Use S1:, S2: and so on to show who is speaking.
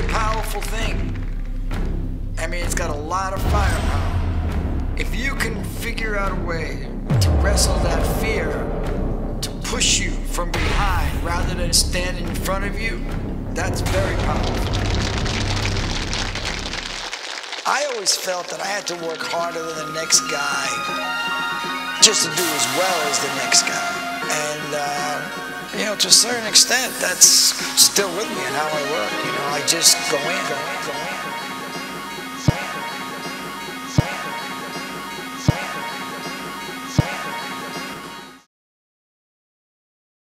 S1: A powerful thing. I mean, it's got a lot of firepower. If you can figure out a way to wrestle that fear, to push you from behind rather than standing in front of you, that's very powerful. I always felt that I had to work harder than the next guy just to do as well as the next guy. And, uh, you know, to a certain extent, that's still with me in how I work. Just go in, go in, go in.